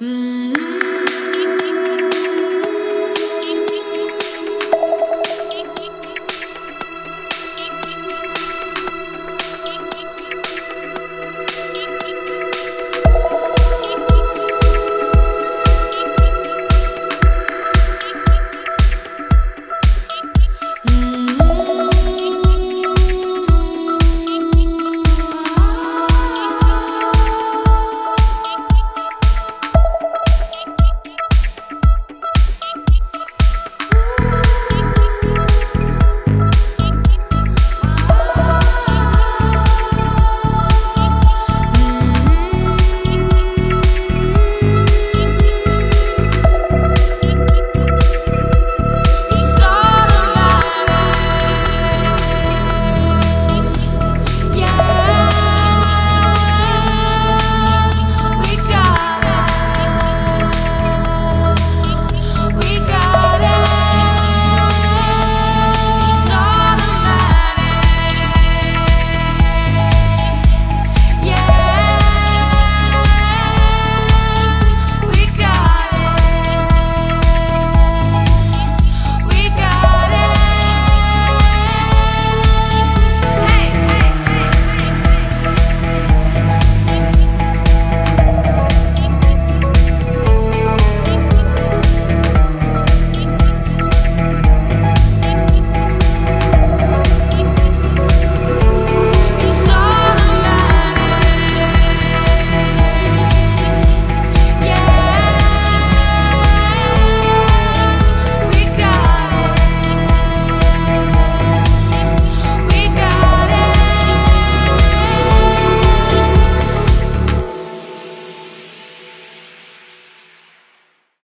Mm.